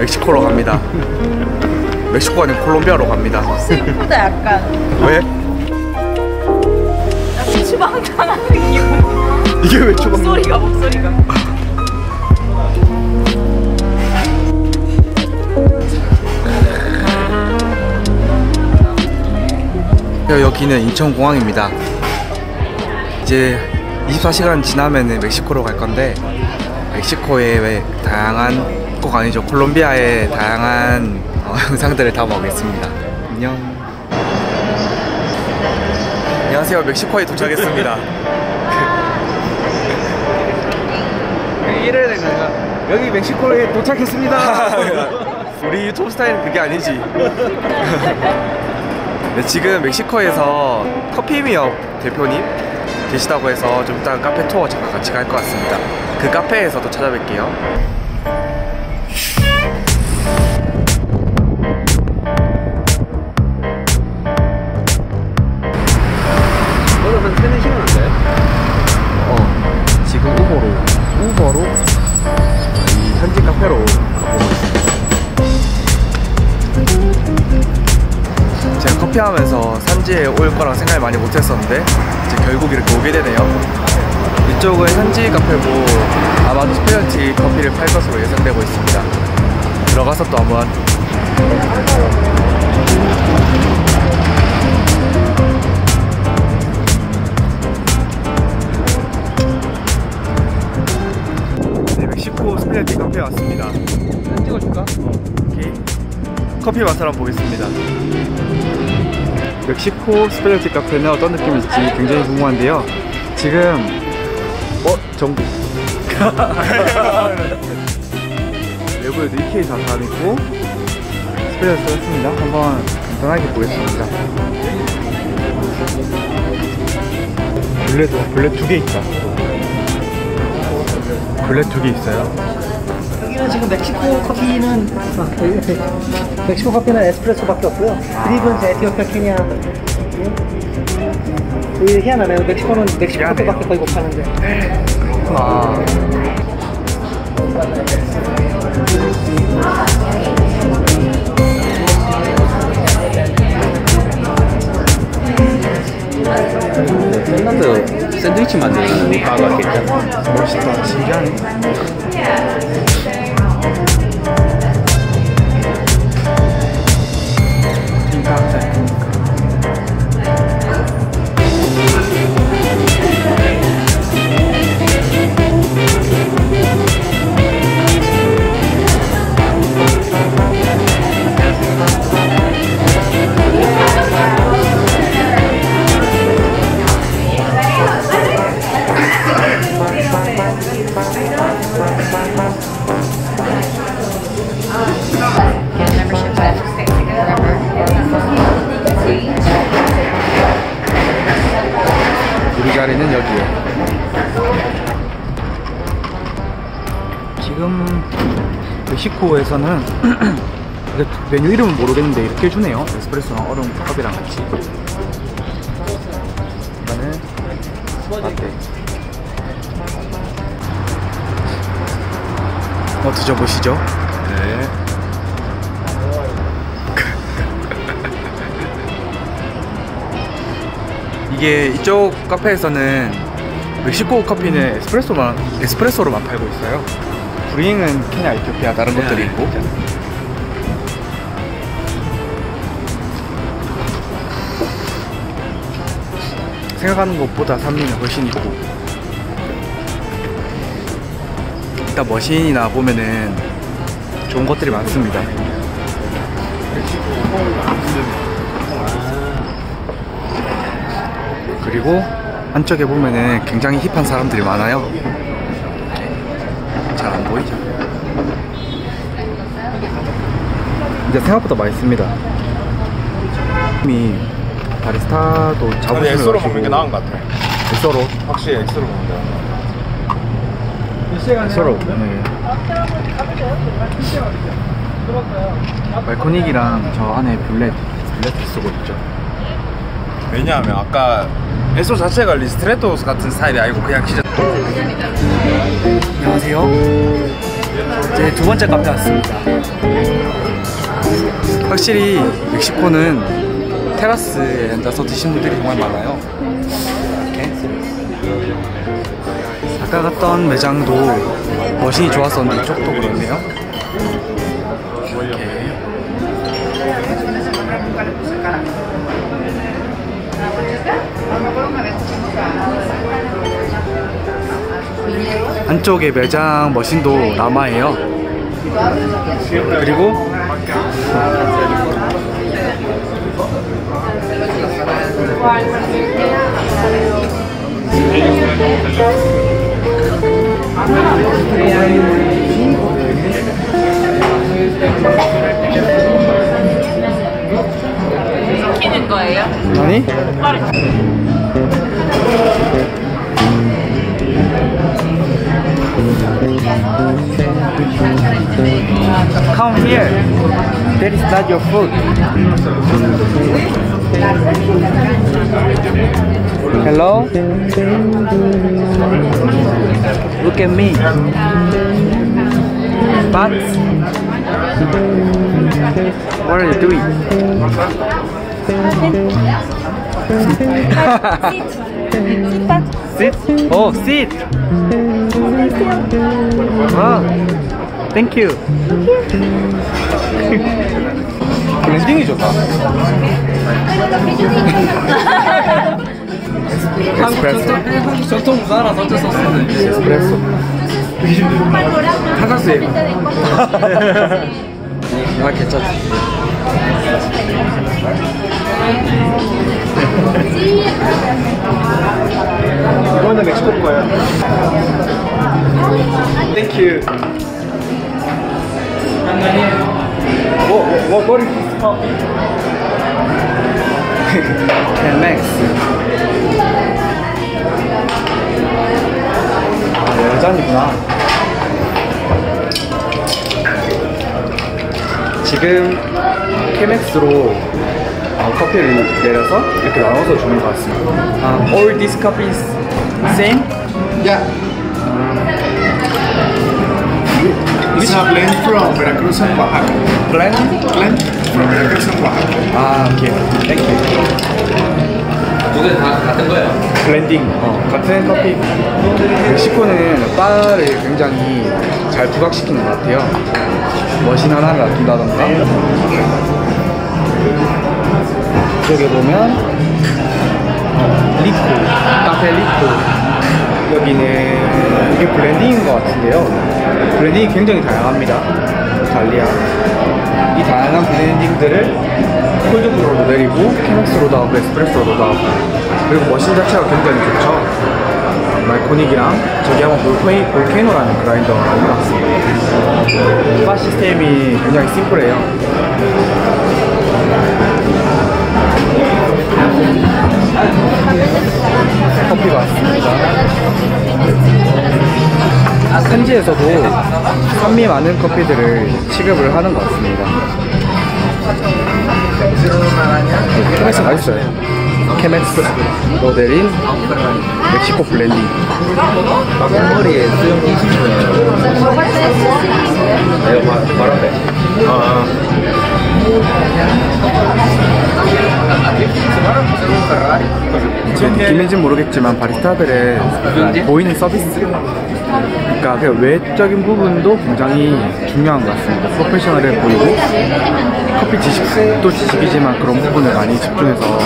멕시코로 갑니다. 멕시코가 아니고 콜롬비아로 갑니다. 슬프다 약간 왜? 약간 추방당하는 기분 이게 왜 추방? 목소리가 목소리가 여기는 인천공항입니다. 이제 24시간 지나면은 멕시코로 갈 건데 멕시코의 왜 다양한 꼭 아니죠 콜롬비아의 다양한 어, 영상들을 담아오겠습니다. 안녕. 안녕하세요 멕시코에 도착했습니다. 이래야 되는 거야. 여기 멕시코에 도착했습니다. 우리 유튜브 스타일은 그게 아니지. 네, 지금 멕시코에서 커피미업 대표님 계시다고 해서 좀 이따 카페 투어 잠깐 같이 갈 것 같습니다. 그 카페에서 도 찾아뵐게요. 우버로 이 현지 카페로 가보고 있습니다. 제가 커피 하면서 산지에 올 거랑 생각을 많이 못했었는데 이제 결국 이렇게 오게 되네요. 이쪽은 현지 카페고 아마도 스페셜티 커피를 팔 것으로 예상되고 있습니다. 들어가서 또 한번 커피 맛을 한번 보겠습니다. 멕시코 스페셜티 카페는 어떤 느낌일지 굉장히 궁금한데요. 지금 어 정국 외부에도 EK 자산 있고 스페셜티 썼습니다. 한번 간단하게 보겠습니다. 블레도 블레 두개 있다. 블레 두개 있어요. 여기는 지금 멕시코 커피는 아, 멕시코 커피는 에스프레소밖에 없고요. drip은 에티오피아, 케냐. 이 희한하네요. 멕시코는 멕시코. 커피밖에 거의 못 파는데. 그렇구나. 샌드 샌드위치 만드는 바가 있겠죠? 멋있다. 신기하네. 우 멕시코에서는 메뉴 이름은 모르겠는데 이렇게 해주네요. 에스프레소랑 얼음 컵이랑 같이. 이거는 라떼. 어 드셔보시죠. 네. 이게 이쪽 카페에서는 멕시코 커피는 에스프레소만 에스프레소로만 팔고 있어요. 브링은 케냐, 에티오피아 다른 네, 것들이 네. 있고. 생각하는 것보다 산미는 훨씬 있고. 일단 머신이나 보면은 좋은 것들이 많습니다. 그리고 한쪽에 보면은 굉장히 hip한 사람들이 많아요. 보이죠? 근데 생각보다 맛있습니다. 이미 바리스타도 자부심을 에쏘로 가지고 먹는 게 나은 것 같아. 에쏘로? 확실히 에쏘로 먹는 게 나은 것 같아. 에쏘로. 네. 말코닉이랑 저 안에 black black 쓰고 있죠. 왜냐하면 아까 에쏘 자체가 ristretto스 같은 스타일이 아니고 그냥 진짜 안녕하세요. 이제 두 번째 카페 왔습니다. 확실히 멕시코는 테라스에 앉아서 드시는 분들이 정말 많아요. 이렇게. 아까 갔던 매장도 machine이 좋았었는데 이쪽도 그렇네요. 이렇게. 안쪽에 매장 머신도 남아예요. 그리고 시키는 거예요? 아니 Come here. That is not your food. Hello? Look at me. But what are you doing? sit? Oh, sit. 아, thank you. 블렌딩이 좋다. 에스프레소. 한국 전통 어쩔 수 없습니다. 에스프레소. 탄산수예요. 아, 괜찮지. 멕시코 거예요. Thank you. 뭐, 뭐, 머리. 캔맥스. 아, 여잔이구나. 지금 케맥스로 어, 커피를 내려서 이렇게 나눠서 주는 것 같습니다. 아, all these coffees same? Yeah. It's a blend from Veracruz and Oaxaca. Blend? Blend from Veracruz and Oaxaca. 아, 오케이. 땡큐. 두개다 같은 거예요. blending. 어, 같은 커피. 멕시코는 바를 굉장히 잘 부각시키는 것 같아요. machine 하나를 아낀다던가. 이쪽에 보면 리코, 카페 리코. 여기는 이게 blending인 것 같은데요. blending이 굉장히 다양합니다. 달리아. 이 다양한 blending들을 콜드브루로 내리고 캐맥스로도 하고 에스프레소로도 하고 그리고 머신 자체가 굉장히 좋죠. 말코닉이랑 저기 한번 볼케이, 볼케이노라는 그라인더가 올라왔습니다. 바 시스템이 굉장히 심플해요. 커피가 왔습니다. 산지에서도 산미 많은 커피들을 취급을 하는 것 같습니다. Chemex 맛있어요. Chemex로 내린 멕시코 blending. 머리에 수영 끼시면 내가. 아. 제 느낌인지는 모르겠지만 바리스타들의 보이는 서비스? 그러니까 그 외적인 부분도 굉장히 중요한 것 같습니다. 프로페셔널해 보이고 커피 지식도 지식이지만 그런 부분을 많이 집중해서 어,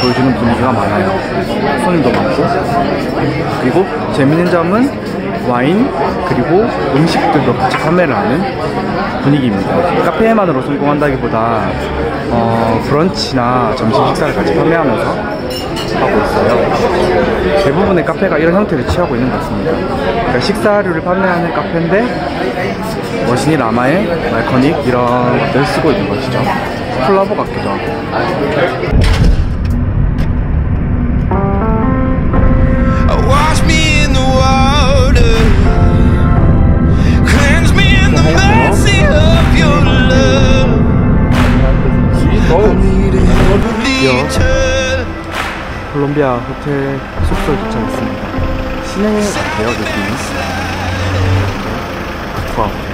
보여주는 분위기가 많아요. 손님도 많고. 그리고 재밌는 점은 와인 그리고 음식들도 같이 판매를 하는 분위기입니다. 카페만으로 성공한다기보다 어, 브런치나 점심 식사를 같이 판매하면서 하고 있어요. 대부분의 카페가 이런 형태를 취하고 있는 것 같습니다. 그러니까 식사류를 판매하는 카페인데 머신이 라마에 말커닉 이런 것들을 쓰고 있는 것이죠. 콜라보 같기도 하고. 콜롬비아 호텔 숙소에 도착했습니다. 시내 같아요, 느낌이. 와우.